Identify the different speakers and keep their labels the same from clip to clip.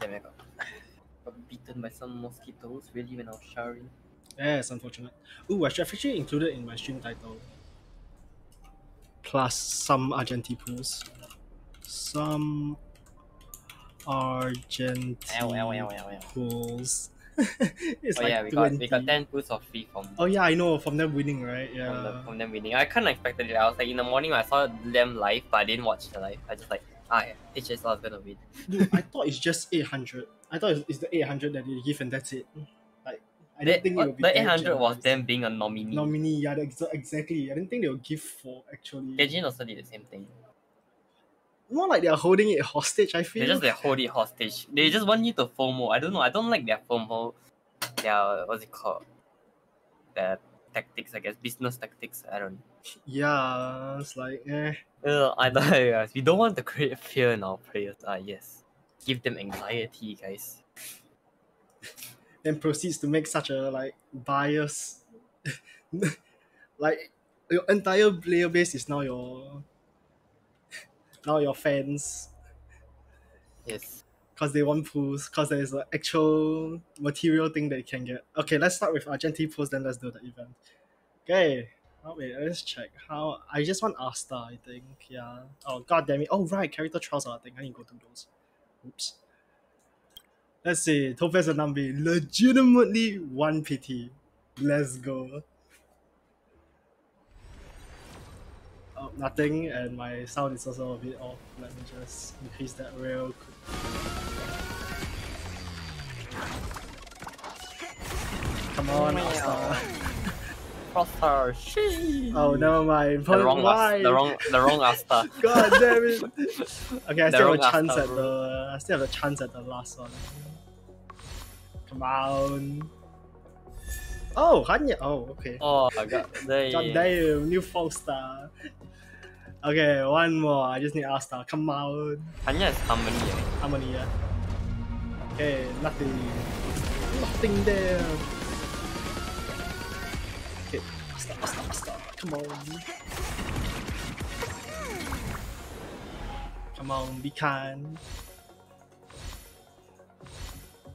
Speaker 1: I got, beaten by some mosquitoes really when I was showering.
Speaker 2: Yeah, it's unfortunate. Ooh, I should have actually included in my stream title. Plus some Argenti pulls. Some Argenti
Speaker 1: Ow, ow, ow, ow, ow.
Speaker 2: pulls. it's
Speaker 1: oh
Speaker 2: like
Speaker 1: yeah, we
Speaker 2: 20.
Speaker 1: got we got ten pulls of free from
Speaker 2: Oh yeah, I know from them winning, right?
Speaker 1: from, the,
Speaker 2: Yeah.
Speaker 1: from them winning. I kind of expected it. I was like in the morning I saw them live, but I didn't watch the live. I just like ah yeah, HSR is gonna win.
Speaker 2: Dude, I thought it's just 800. I thought it's, it's the 800 that they give and that's it. Like, I didn't think it would be
Speaker 1: the eight hundred was them being a nominee.
Speaker 2: Nominee, yeah, exa- exactly. I didn't think they would give for actually.
Speaker 1: Gajin also did the same thing.
Speaker 2: More like they're holding it hostage, I feel.
Speaker 1: They just like hold it hostage. They just want you to FOMO. I don't know. I don't like their FOMO. Their what's it called? Their tactics, I guess, business tactics. I don't.
Speaker 2: Yeah, it's like, eh.
Speaker 1: Uh, I know. Guys. We don't want to create fear in our players. Ah, yes. Give them anxiety, guys.
Speaker 2: Then proceeds to make such a like bias. like your entire player base is now your now your fans
Speaker 1: Yes.
Speaker 2: because they want pulls because there is an actual material thing that you can get. Okay, let's start with Argenti pulls, then let's do the event. Okay. Oh wait, let's check how I just want Asta, I think. Yeah. Oh god damn it. Oh right, character trials are a thing. I need to go to those. Oops. Let's see. Topaz and Numby. Legitimately one PT. Let's go. Oh, nothing, and my sound is also a bit off. Let me just increase that real quick. Come on, Asta.
Speaker 1: Oh, Crosshair. Shee.
Speaker 2: Oh, never mind.
Speaker 1: The wrong,
Speaker 2: Why?
Speaker 1: The wrong, the wrong Asta.
Speaker 2: God damn it. Okay, I
Speaker 1: The
Speaker 2: still have a chance
Speaker 1: Asta,
Speaker 2: at
Speaker 1: bro.
Speaker 2: the. I still have a chance at the last one. Come on. Oh, Hanya. Oh, okay.
Speaker 1: Oh, I got there.
Speaker 2: God damn, new false star. Okay, one more. I just need Asta. Come on.
Speaker 1: Hanya is harmony. Eh?
Speaker 2: How many? Yeah. Okay, nothing. Nothing there. Come on. Come on, be kind.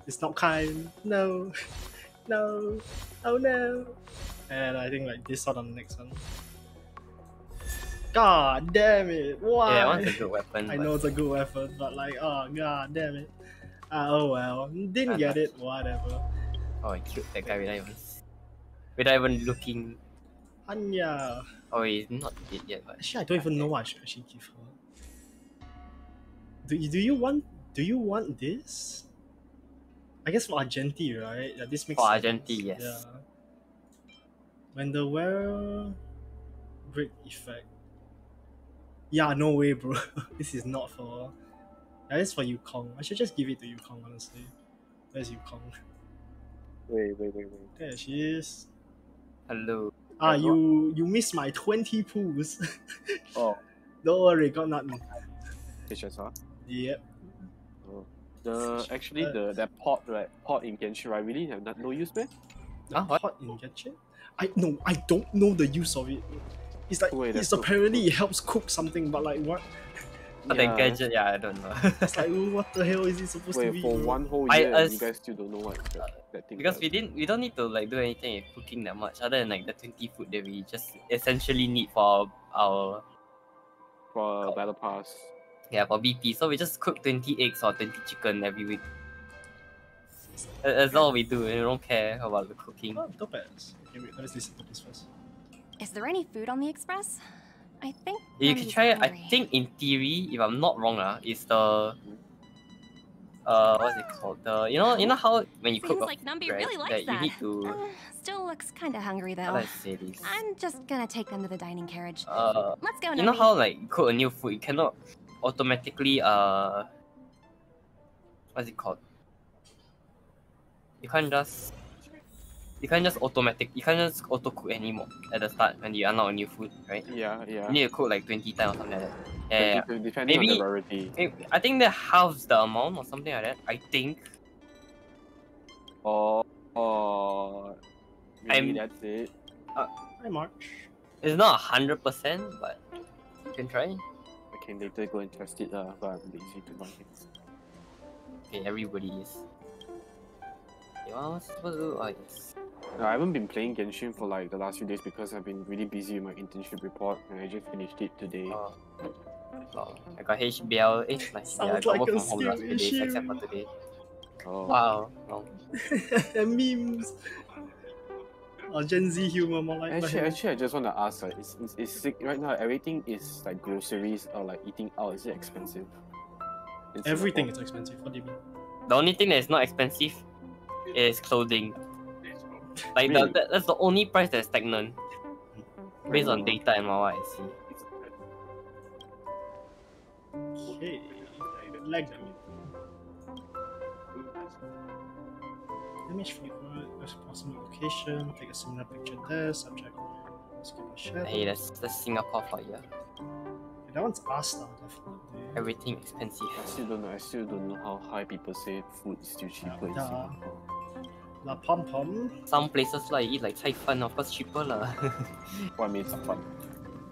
Speaker 2: It's not kind. No. No. Oh no. And I think like this on the next one. God damn it. Why?
Speaker 1: Yeah, one's a good weapon.
Speaker 2: I know it's a good weapon, but like, oh god damn it. Ah, oh well, didn't get it. Whatever.
Speaker 1: Oh, I killed that guy without even, without even looking.
Speaker 2: Anya.
Speaker 1: Oh, he's not dead yet, but
Speaker 2: Actually, I don't even know what I should actually give her. Do you, do you want do you want this? I guess for Argenti, right? Yeah, this makes
Speaker 1: For
Speaker 2: sense.
Speaker 1: Argenti, yes.
Speaker 2: Yeah. When the wear break effect. Yeah, no way, bro. this is not for. That is for Yukong. I should just give it to Yukong, honestly. Where's Yukong?
Speaker 3: Wait, wait, wait, wait.
Speaker 2: There she is.
Speaker 1: hello.
Speaker 2: Ah, you you missed my twenty pulls.
Speaker 3: Oh,
Speaker 2: Don't worry, got nothing.
Speaker 3: HSR.
Speaker 2: Yep.
Speaker 3: Oh. The actually
Speaker 2: Uh,
Speaker 3: the that pot right pot in Genshin right really have not, no use man.
Speaker 1: What?
Speaker 2: Pot in Genshin? I no, I don't know the use of it. It's like
Speaker 3: Wait,
Speaker 2: it's apparently it helps cook something, but like what?
Speaker 1: But the gadget, yeah, I don't know.
Speaker 2: It's like oh, what the hell is it supposed to
Speaker 3: Wait
Speaker 2: be?
Speaker 3: for one whole
Speaker 1: I
Speaker 3: year you guys still don't know what that, uh, that thing
Speaker 1: because
Speaker 3: does.
Speaker 1: we didn't, we don't need to like do anything with cooking that much, other than like the twenty food that we just essentially need for our
Speaker 3: for battle pass.
Speaker 1: yeah for BP. So we just cook twenty eggs or twenty chicken every week. That's all we do. We don't care about the cooking.
Speaker 2: Oh, Topaz. Okay, wait, let's listen to this first.
Speaker 4: Is there any food on the express? I think
Speaker 1: You can try it. I think in theory, if I'm not wrong, uh, is the uh what's it called? The you know you know how when you cook
Speaker 4: Seems
Speaker 1: a
Speaker 4: like
Speaker 1: right,
Speaker 4: really likes
Speaker 1: that you
Speaker 4: that.
Speaker 1: need to
Speaker 4: Uh, still looks kind of hungry though.
Speaker 1: I say this?
Speaker 4: I'm just gonna take them to the dining carriage.
Speaker 1: Uh,
Speaker 4: Let's go,
Speaker 1: you know how like you cook a new food, you cannot automatically uh what's it called? You can't just you can't just automatic you can't just auto cook anymore at the start when you unlock a new food, right?
Speaker 3: Yeah, yeah.
Speaker 1: You need to cook like twenty times or something like that. Yeah, yeah, yeah.
Speaker 3: Dep- Depending on
Speaker 1: Maybe-
Speaker 3: the rarity.
Speaker 1: I think that halves the amount or something like that. I think.
Speaker 3: Oh, or maybe
Speaker 1: I'm-
Speaker 3: that's it.
Speaker 2: Hi, March.
Speaker 1: It's not hundred percent, but you can try.
Speaker 3: I can later go and test it uh, but I'm lazy to log in.
Speaker 1: Okay, everybody is. Okay, what was I to do? Oh, yes.
Speaker 3: No, I haven't been playing Genshin for like the last few days because I've been really busy with my internship report and I just finished it today.
Speaker 1: Oh. Oh, I got HBL. Eh, not HBL. I
Speaker 2: Sounds
Speaker 1: got
Speaker 2: like
Speaker 1: work from home last
Speaker 2: skill
Speaker 1: two days, except for today.
Speaker 3: Oh.
Speaker 1: Wow. No.
Speaker 2: memes. Or Gen Z humor more like
Speaker 3: Actually, actually, I just want to ask, like, is, is, is sick right now? Everything is like groceries or like eating out. Is it expensive? in
Speaker 2: Everything is expensive. What do you mean?
Speaker 1: The only thing that is not expensive is clothing. Like
Speaker 3: Really?
Speaker 1: the, that, that's the only price that's stagnant based on data and what I see.
Speaker 2: Okay. Lego. Image figure as possible location. Take a similar picture there. Subject. Skip the shadow.
Speaker 1: Hey, that's that's Singapore for you.
Speaker 2: Okay, that one's Asta, definitely.
Speaker 1: Everything expensive.
Speaker 3: I still don't know. I still don't know how high people say food is still cheaper in Singapore.
Speaker 2: La Pom Pom.
Speaker 1: Some places like eat like Cai Fan, of course cheaper lah.
Speaker 3: What makes it fun?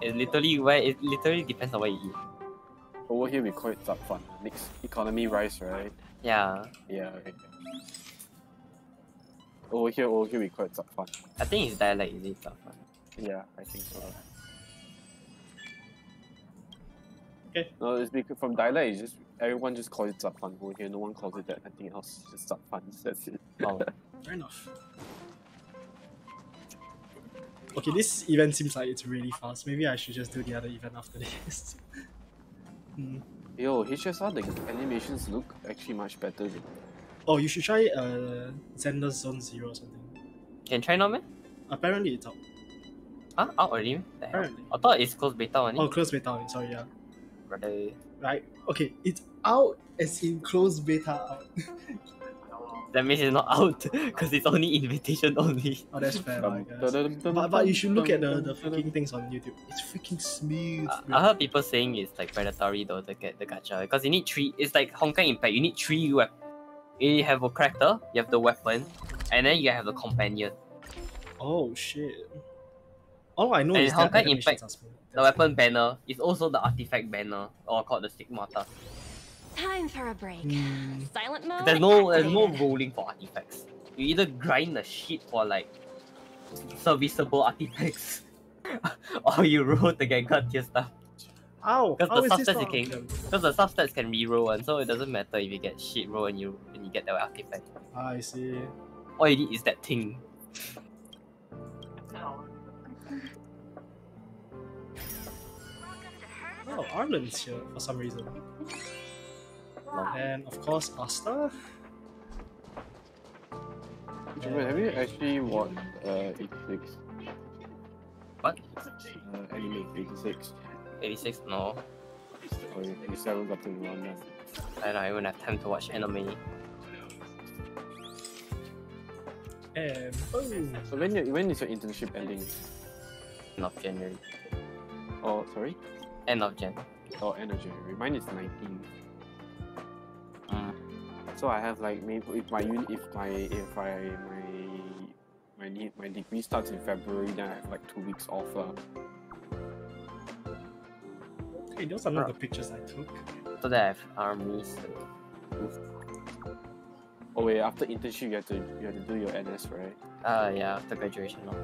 Speaker 1: it literally where it literally depends on where you eat.
Speaker 3: Over here we call it zap fun. Mixed economy rice, right?
Speaker 1: Yeah,
Speaker 3: Yeah. Okay. Over here, over here we call it zap fun.
Speaker 1: I think it's dialect is it Cai Fan?
Speaker 3: Yeah, I think so.
Speaker 2: Okay.
Speaker 3: No, it's because from dialect, it's just everyone just calls it zap fun. Over here, no one calls it that. Anything else, is just zap fun. That's it.
Speaker 1: Oh,
Speaker 2: Fair enough. Okay, this event seems like it's really fast. Maybe I should just do the other event after this. Hmm.
Speaker 3: Yo, HSR, the animations look actually much better. than-
Speaker 2: Oh, you should try uh, Zenless Zone Zero or something.
Speaker 1: can try now, man?
Speaker 2: Apparently it's out.
Speaker 1: Huh? Out already?
Speaker 2: Apparently.
Speaker 1: I thought it's closed beta only.
Speaker 2: Oh, closed beta. Sorry, yeah.
Speaker 1: Brother.
Speaker 2: Right. Okay, it's out as in closed beta out.
Speaker 1: That means it's not out because it's only invitation only.
Speaker 2: oh, that's fair, I guess.
Speaker 3: dum, dum,
Speaker 2: But, but you should look at the, the freaking things on YouTube. It's freaking smooth.
Speaker 1: I- I heard people saying it's like predatory though to get the gacha because you need three. It's like Honkai Impact. You need three wep. You have a character, you have the weapon, and then you have the companion.
Speaker 2: Oh shit. All I know
Speaker 1: And
Speaker 2: is that
Speaker 1: Honkai Impact. The weapon banner is also the artifact banner, or called the stigmata.
Speaker 4: Time for a break.
Speaker 2: Hmm.
Speaker 4: Silent mode.
Speaker 1: There's no there's no rolling for artifacts. You either grind the shit for like serviceable artifacts, or you roll to get god tier stuff.
Speaker 2: Ow!
Speaker 1: Because the
Speaker 2: is this
Speaker 1: substats you can-
Speaker 2: option?
Speaker 1: Because the substats can reroll one, so it doesn't matter if you get shit roll and you and you get the artifact.
Speaker 2: Ah, I see.
Speaker 1: All you need is that thing.
Speaker 2: Oh, Arlan's here for some reason. And of course, Asta.
Speaker 3: Wait, have you actually watched uh, 86?
Speaker 1: What?
Speaker 3: Uh, anime 86?
Speaker 1: 86? No.
Speaker 3: Or you, you still haven't gotten around that?
Speaker 1: I don't even have time to watch anime.
Speaker 2: And oh,
Speaker 3: So when, you, when is your internship ending?
Speaker 1: Not January.
Speaker 3: Oh, sorry?
Speaker 1: End of Jan.
Speaker 3: Oh, end of January. Mine is 19.
Speaker 1: Mm.
Speaker 3: So I have like maybe if my uni, if my if I my my my degree starts in February, then I have like two weeks off lah.
Speaker 2: hey, those are not the pictures I took.
Speaker 1: So that I have armies.
Speaker 3: Oh wait, after internship you have to you have to do your NS right?
Speaker 1: Uh yeah, after graduation. No.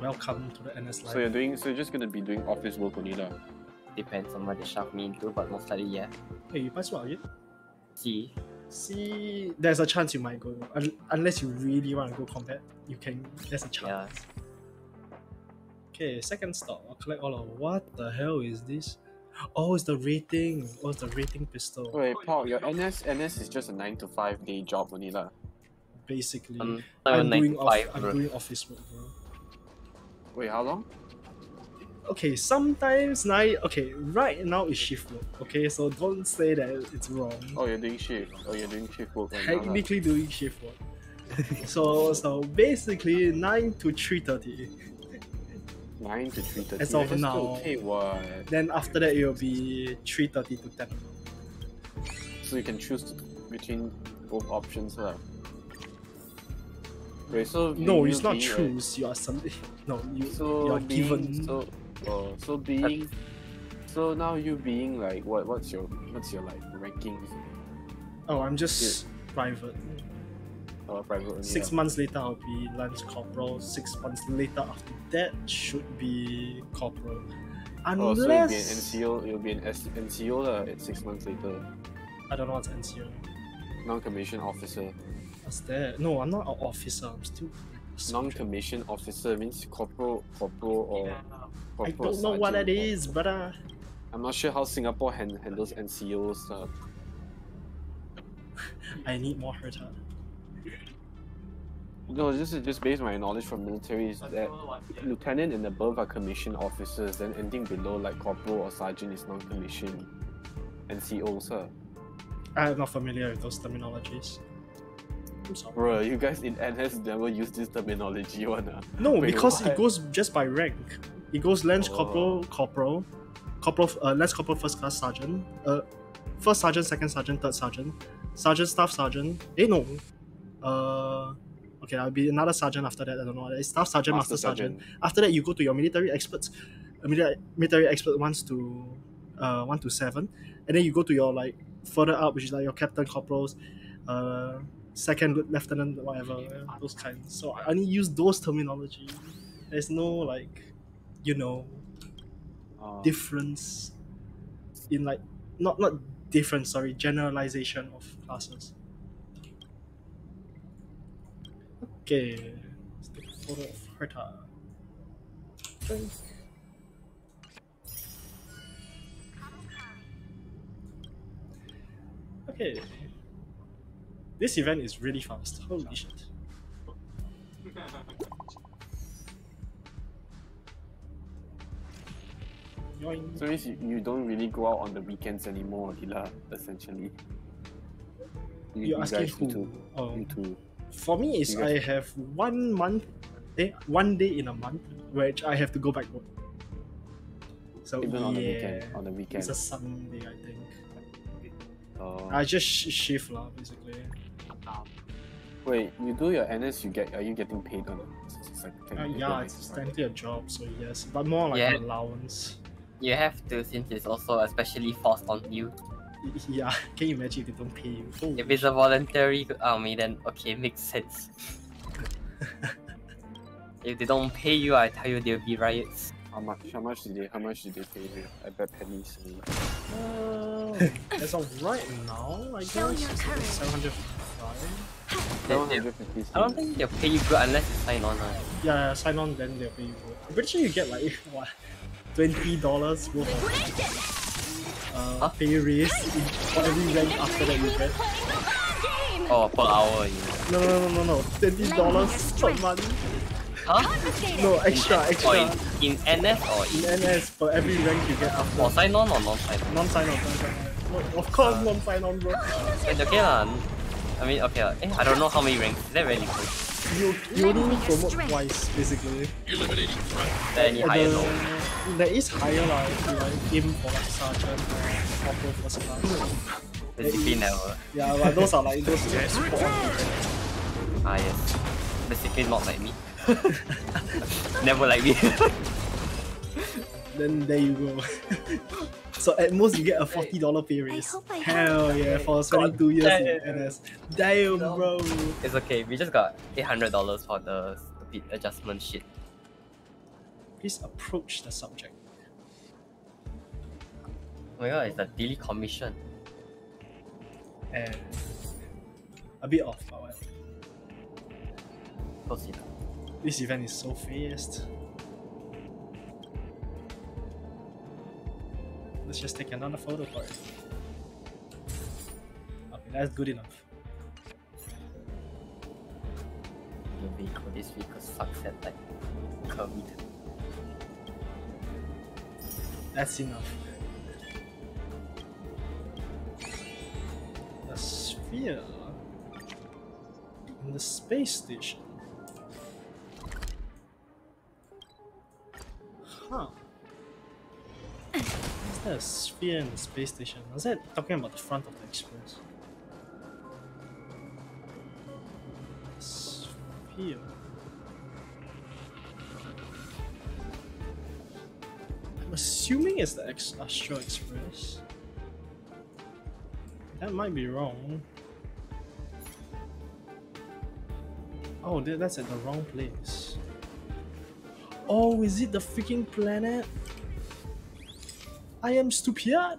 Speaker 2: Welcome to the NS life.
Speaker 3: So you're doing so you're just gonna be doing office work only lah.
Speaker 1: Depends on what they shove me into, but most likely yeah.
Speaker 2: hey, you pass what again?
Speaker 1: See.
Speaker 2: See, there's a chance you might go. Un- unless you really want to go combat, you can. There's a chance.
Speaker 1: Yeah.
Speaker 2: Okay, second stop. I'll collect all of. What the hell is this? Oh, it's the rating. Oh, it's the rating pistol.
Speaker 3: Wait, Paul, your NS NS is just a nine to five day job only lah.
Speaker 2: Basically,
Speaker 1: Um,
Speaker 2: I'm doing
Speaker 1: to
Speaker 2: off,
Speaker 1: five,
Speaker 2: I'm
Speaker 1: bro.
Speaker 2: doing office work, bro.
Speaker 3: Wait, how long?
Speaker 2: Okay, sometimes night. Okay, right now is shift work. Okay, so don't say that it's wrong.
Speaker 3: Oh, you're doing shift. Oh, you're doing shift work right now.
Speaker 2: Technically doing shift work. so so basically nine to three thirty.
Speaker 3: Nine to three thirty.
Speaker 2: As of now.
Speaker 3: Okay, what?
Speaker 2: Then after that it will be three thirty to ten.
Speaker 3: So you can choose between both options. Wait, so
Speaker 2: No, it's not choose. You are something. No, you
Speaker 3: so
Speaker 2: you are
Speaker 3: being,
Speaker 2: given.
Speaker 3: so oh, so being so now you being like what what's your what's your like rankings
Speaker 2: Oh, I'm just private.
Speaker 3: Uh, private.
Speaker 2: Six
Speaker 3: yeah.
Speaker 2: months later, I'll be Lance Corporal. Six months later, after that, should be Corporal.
Speaker 3: Oh, so you'll be an NCO. You'll be an S- NCO. At six months later,
Speaker 2: I don't know what's NCO.
Speaker 3: non-commissioned officer.
Speaker 2: What's that? No, I'm not an officer. I'm still. A soldier.
Speaker 3: Non-commissioned officer means corporal, corporal or.
Speaker 2: I
Speaker 3: corporal
Speaker 2: don't know what that
Speaker 3: sergeant or-
Speaker 2: is, but uh,
Speaker 3: I'm not sure how Singapore hand, handles NCOs. Uh,
Speaker 2: I need more Herta.
Speaker 3: no, this is just based on my knowledge from military. Is that lieutenant and above are commissioned officers, then anything below like corporal or sergeant is non-commissioned NCOs. Uh.
Speaker 2: I'm not familiar with those terminologies. I'm sorry.
Speaker 3: Bro, you guys in NS never use this terminology one. Uh.
Speaker 2: No,
Speaker 3: Wait,
Speaker 2: because
Speaker 3: what?
Speaker 2: it goes just by rank. It goes Lance
Speaker 3: Oh.
Speaker 2: Corporal, Corporal, Corporal, uh, Lance Corporal, First Class Sergeant, uh, First Sergeant, Second Sergeant, Third Sergeant, Sergeant, Staff Sergeant. Eh, no. Uh, okay, I'll be another sergeant after that. I don't know. what that is. Staff Sergeant, Master, sergeant. After that, you go to your military experts. A military, military expert wants to, uh, one to seven, and then you go to your like further up, which is like your captain, corporals, uh, second lieutenant, whatever, those kinds. So I only use those terminology. There's no like, you know,
Speaker 3: Uh,
Speaker 2: difference in like not not difference. Sorry, generalization of classes. Okay, let's take a photo of Herta. Drink. Okay. This event is really fast. Holy shit.
Speaker 3: So means you, you don't really go out on the weekends anymore, Dila, essentially. You,
Speaker 2: You're asking
Speaker 3: guys,
Speaker 2: who?
Speaker 3: You.
Speaker 2: Oh.
Speaker 3: You too.
Speaker 2: For me, is I have one month, eh, one day in a month, which I have to go back work. So
Speaker 3: Even
Speaker 2: yeah,
Speaker 3: on the weekend. On the weekend.
Speaker 2: it's a Sunday, I think.
Speaker 3: Uh,
Speaker 2: I just sh- shift lah, basically.
Speaker 3: Wait, you do your NS, you get are you getting paid on it? It's- it's like
Speaker 2: Uh, yeah, it's
Speaker 3: to five.
Speaker 2: a job, so yes, but more like
Speaker 1: Yeah.
Speaker 2: an allowance.
Speaker 1: You have to since it's also especially forced on you.
Speaker 2: Yeah, can you imagine if they don't pay you? Holy
Speaker 1: If it's a voluntary army, then okay, makes sense. if they don't pay you, I tell you there'll be riots.
Speaker 3: How much? How much did they? How much did they pay you? I bet pennies. only.
Speaker 2: Uh, as of right now, I guess
Speaker 4: your
Speaker 2: it's
Speaker 4: courage.
Speaker 2: 755.
Speaker 1: They- they-
Speaker 3: 750.
Speaker 1: I don't think they'll pay you good unless you sign on. Uh.
Speaker 2: Yeah, yeah, sign on then they'll pay you. good. I'm pretty sure you get like what twenty dollars worth of uh,
Speaker 1: Huh?
Speaker 2: pay raise in, for every rank after that you get.
Speaker 1: Oh, per hour, you know.
Speaker 2: No, no, no, no, no, twenty dollars per
Speaker 4: strength.
Speaker 2: month.
Speaker 1: Huh?
Speaker 2: No, extra, extra.
Speaker 1: in, in NS or in,
Speaker 2: In NS for every rank you get after.
Speaker 1: or sign on or non sign on?
Speaker 2: Non-sign on, non-sign on. No, of course,
Speaker 1: Uh,
Speaker 2: non-sign on, bro.
Speaker 1: It's okay lah. I mean, okay lah. Eh, I don't know how many ranks. Is that really cool?
Speaker 2: You you only
Speaker 4: Lend me your
Speaker 2: promote twice, basically.
Speaker 1: Is there any higher
Speaker 2: the-
Speaker 1: though?
Speaker 2: There is higher lah if you like aim for like sergeant or corporal first class.
Speaker 1: Basically never.
Speaker 2: Yeah, but those are like those sport.
Speaker 1: Ah yes. Basically not like me. never like me.
Speaker 2: Then there you go. so at most you get a forty dollar pay raise. Hell yeah, for spending two years in. NS. Damn, bro.
Speaker 1: it's okay. We just got eight hundred dollars for the stupid adjustment shit.
Speaker 2: Please approach the subject.
Speaker 1: Oh my god, it's a daily commission.
Speaker 2: And a bit off, but whatever.
Speaker 1: Close enough.
Speaker 2: This event is so fast. Let's just take another photo for it. Okay, that's good enough.
Speaker 1: The vehicle, this vehicle sucks at like curvy.
Speaker 2: That's enough. A sphere in the space station. Huh a sphere in the space station? Was that talking about the front of the Express? Sphere. I'm assuming it's the Astral Express. That might be wrong. Oh, that's at the wrong place. Oh, is it the freaking planet? I am stupid.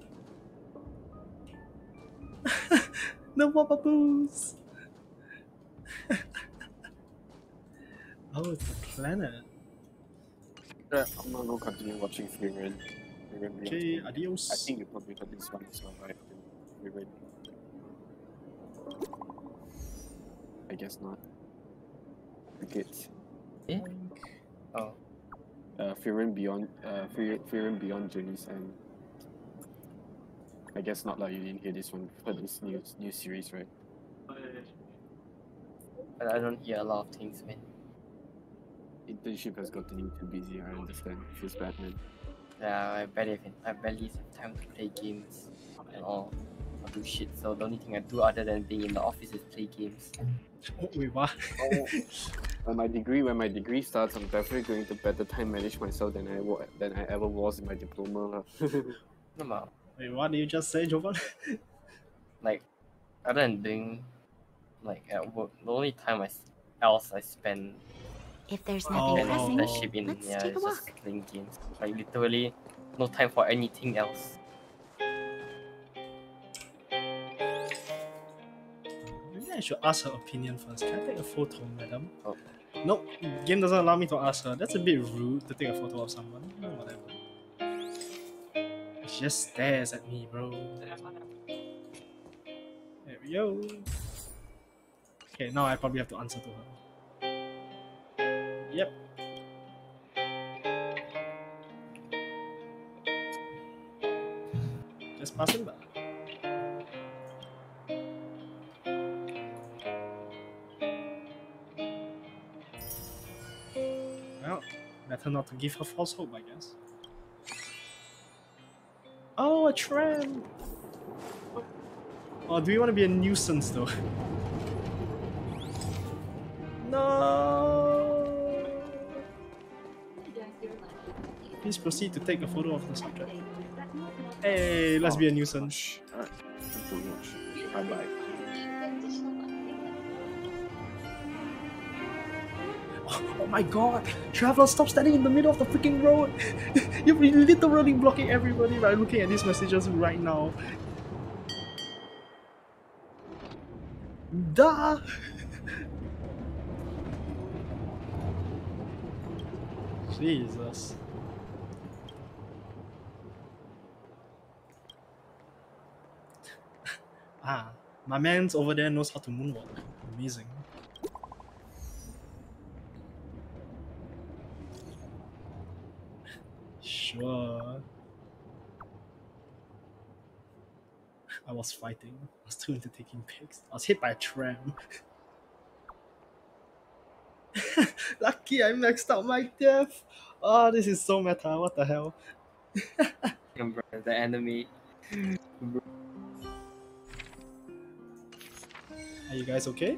Speaker 2: no more bubbles. oh, it's the planet.
Speaker 3: Yeah, I'm not gonna continue watching Frieren. Frieren Beyond
Speaker 2: Okay, adios.
Speaker 3: I think you probably got this one as well, right? Frieren. I guess not. Okay.
Speaker 1: Oh.
Speaker 3: Uh, Frieren Beyond, uh, Frieren, Frieren Beyond Journey's End. I guess not like you didn't hear this one for this new new series, right?
Speaker 1: I I don't hear a lot of things, man.
Speaker 3: Internship has gotten you too busy. I understand. Feels bad, man.
Speaker 1: Yeah, I barely have, I barely have time to play games and all. Or do shit. So the only thing I do other than being in the office is play games.
Speaker 2: Oh, wait, what?
Speaker 3: Oh, when my degree, when my degree starts, I'm definitely going to better time manage myself than I wa- than I ever was in my diploma.
Speaker 1: No matter.
Speaker 2: Wait, what did you just say, Jovan?
Speaker 1: Like, other than being like at work, the only time I s- else I spend
Speaker 4: If there's
Speaker 2: Oh,
Speaker 4: nothing
Speaker 1: spend
Speaker 4: pressing, oh.
Speaker 1: internship in
Speaker 4: let's
Speaker 1: yeah,
Speaker 4: take a
Speaker 1: it's
Speaker 4: walk.
Speaker 1: just playing games. Like literally, no time for anything else.
Speaker 2: Maybe I should ask her opinion first. Can I take a photo, madam?
Speaker 1: Oh.
Speaker 2: Nope, game doesn't allow me to ask her. That's a bit rude to take a photo of someone. Oh, whatever. Just stares at me, bro. There we go. Okay, now I probably have to answer to her. Yep. Just passing by. Well, better not to give her false hope, I guess. Oh, a tram! Oh, do we want to be a nuisance though? no! Please proceed to take a photo of the subject. Hey, let's be a nuisance.
Speaker 3: Alright, thank you much. Bye bye.
Speaker 2: Oh, my god! Traveler, stop standing in the middle of the freaking road! You're literally blocking everybody by looking at these messages right now. Duh! Jesus. ah, my man's over there knows how to moonwalk. Amazing. Sure. I was fighting. I was too into taking pics. I was hit by a tram. Lucky I maxed out my death. Oh, this is so meta. What the hell?
Speaker 1: The enemy.
Speaker 2: Are you guys okay?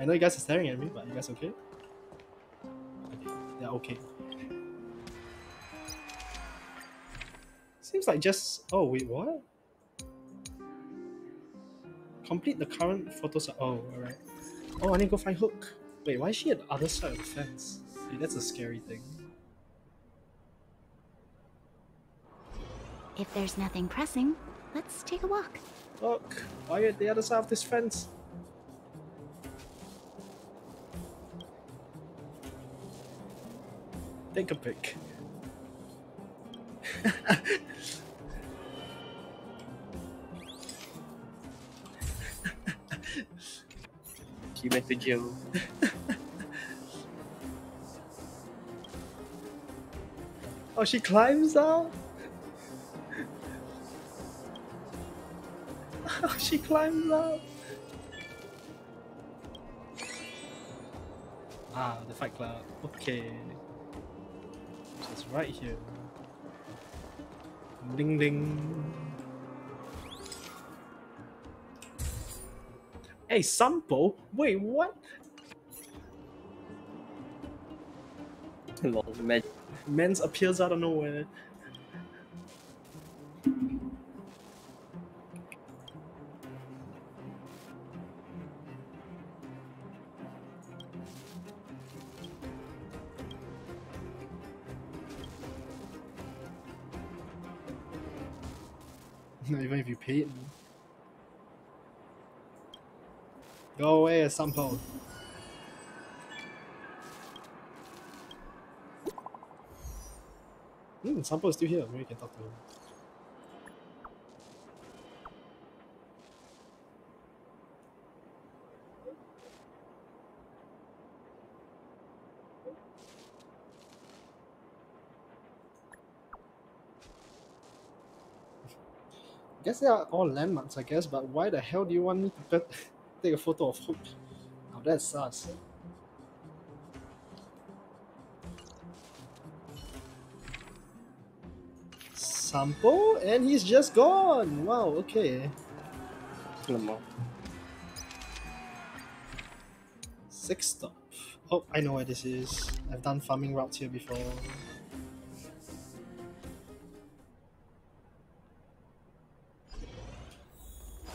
Speaker 2: I know you guys are staring at me, but are you guys okay? Okay, yeah, okay. Seems like just. Oh, wait, what? Complete the current photos. Oh, alright. Oh, I need to go find Hook. Wait, why is she at the other side of the fence? Wait, that's a scary thing.
Speaker 4: If there's nothing pressing, let's take a walk.
Speaker 2: Look, why are you at the other side of this fence? Take a pic.
Speaker 1: She went to jail.
Speaker 2: Oh, she climbs out? Oh, she climbs out. Ah, the fight club. Okay. She's right here. Ding ding. Hey, Sampo? Wait, what?
Speaker 1: Lol, men.
Speaker 2: Men's appears out of nowhere. Not even if you pay it. Go away, Sampo. Hmm, Sampo is still here. Maybe we can talk to him. guess they are all landmarks, I guess, but why the hell do you want me to put, take a photo of Hook? Oh, ah, that's sus. Sampo? And he's just gone! Wow, okay.
Speaker 1: Lemah.
Speaker 2: Six stop. Oh, I know where this is. I've done farming routes here before.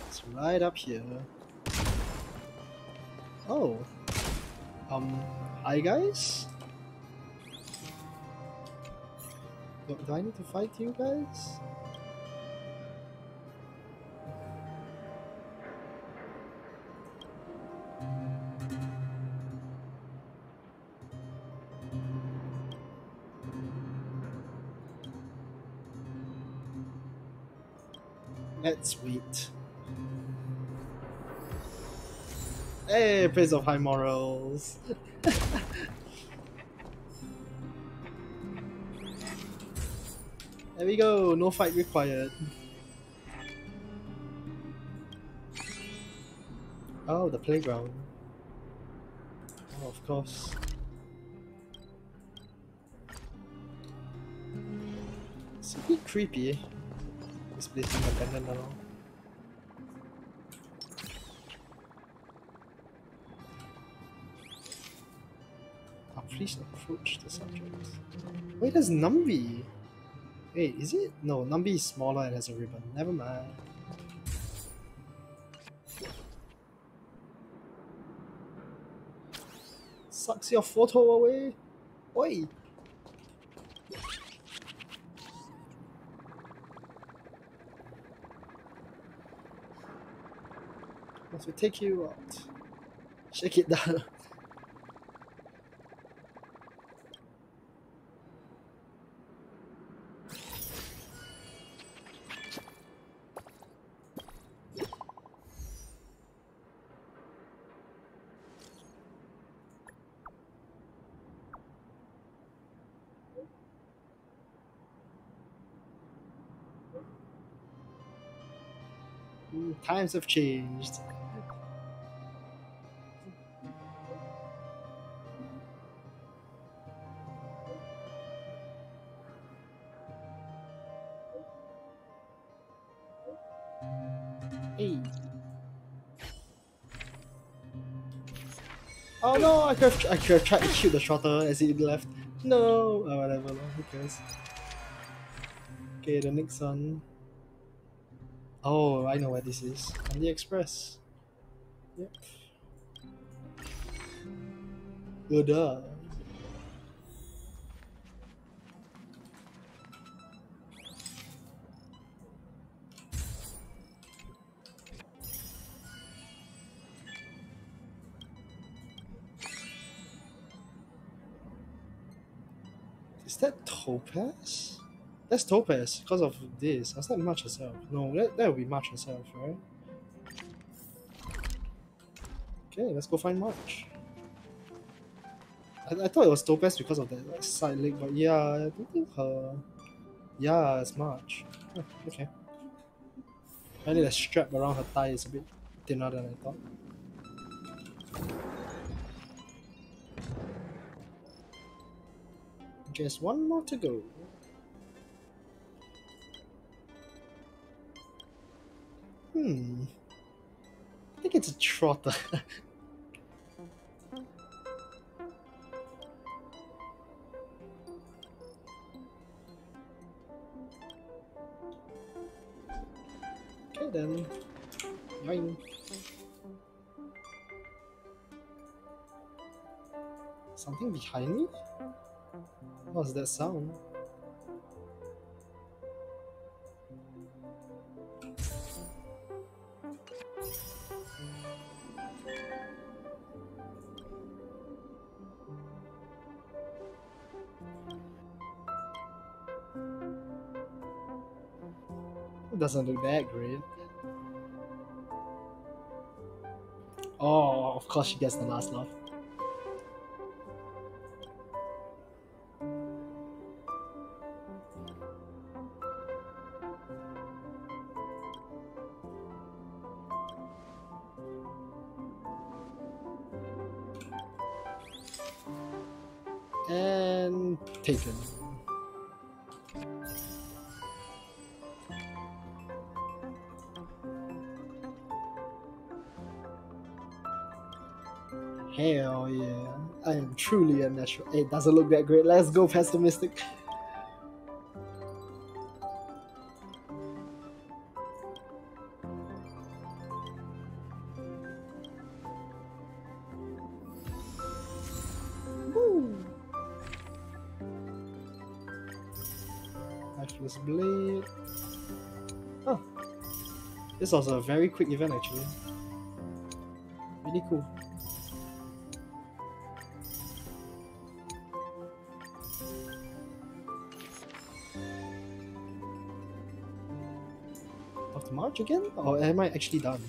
Speaker 2: It's right up here. Oh. Um, hi guys? Do, do I need to fight you guys? Let's wait. Hey, praise of high morals. there we go, no fight required. Oh, the playground. Oh, of course. It's a bit creepy. This place being abandoned and please approach the subject. Wait, there's Numby! Wait, is it? No, Numby is smaller and has a ribbon. Never mind. Sucks your photo away! Oi! Must we take you out? Shake it down. Times have changed. Hey. Oh no, I could have, I could have tried to shoot the shooter as he left. No, oh, whatever, who cares. Okay, the next one. Oh, I know where this is. On the express. Yep. Good. uh. Is that Topaz? That's Topaz because of this. That's not March herself. No, that, that would be March herself, right? Okay, let's go find March. I, I thought it was Topaz because of that like, side leg, but yeah, I don't think her. Yeah, it's March. Okay. Apparently, the strap around her thigh is a bit thinner than I thought. Just one more to go. Hmm. I think it's a trotter. okay then. Yoink. Something behind me? What's that sound? Doesn't look that great. Oh, of course she gets the last laugh. And taken. It doesn't look that great. Let's go pessimistic. Blade. Oh. This was a very quick event actually. Really cool. Dr. March again? Or am I actually done?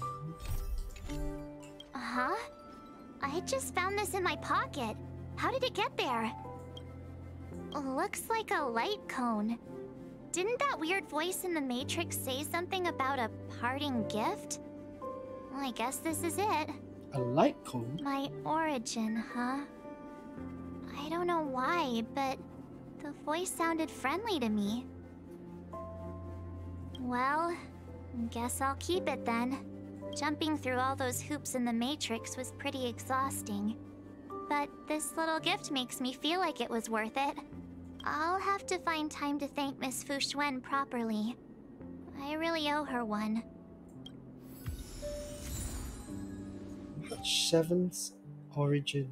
Speaker 5: Uh huh? I just found this in my pocket. How did it get there? Looks like a light cone. Didn't that weird voice in the Matrix say something about a parting gift? Well, I guess this is it.
Speaker 2: A light cone?
Speaker 5: My origin, huh? I don't know why, but the voice sounded friendly to me. Well, guess I'll keep it then. Jumping through all those hoops in the Matrix was pretty exhausting. But this little gift makes me feel like it was worth it. I'll have to find time to thank Miss Fu Xuan properly. I really owe her one.
Speaker 2: March 7th origin.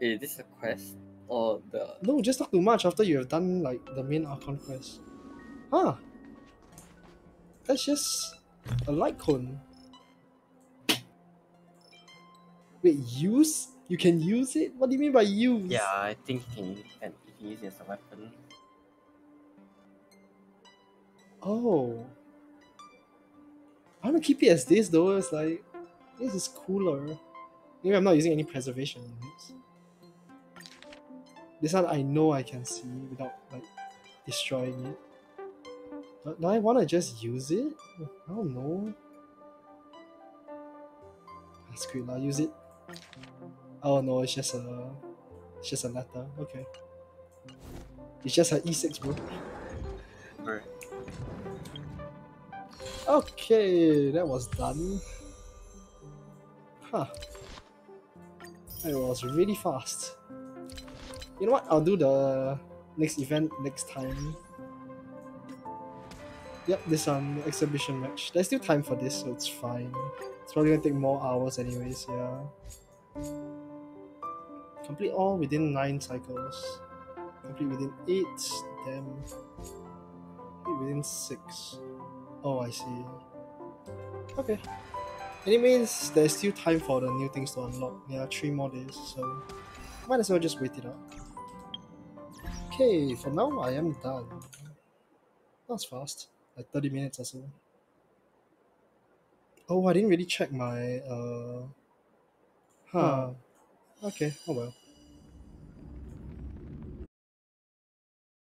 Speaker 1: Is this a quest or the
Speaker 2: No, just not too much after you have done like the main Archon quest. Huh. That's just a light cone. Wait, use? You can use it? What do you mean by use?
Speaker 1: Yeah, I think you can, he can use it as a weapon.
Speaker 2: Oh. I want to keep it as this though. It's like, this is cooler. Maybe I'm not using any preservation units. This one I know I can see without like destroying it. But do I want to just use it? I don't know. Ah, That's great. I'll use it. Oh no, it's just a, it's just a letter. Okay. It's just an E6, bro.
Speaker 1: Alright.
Speaker 2: Okay, that was done. Huh. It was really fast. You know what? I'll do the next event next time. Yep, this the exhibition match. There's still time for this, so it's fine. It's probably gonna take more hours anyways, yeah. Complete all within 9 cycles. Complete within 8, damn. Complete within 6. Oh, I see. Okay. Anyways, there's still time for the new things to unlock. Yeah, three more days, so might as well just wait it out. Okay, for now I am done. That's fast, like 30 minutes or so. Oh, I didn't really check my uh. Huh. Okay. Oh well.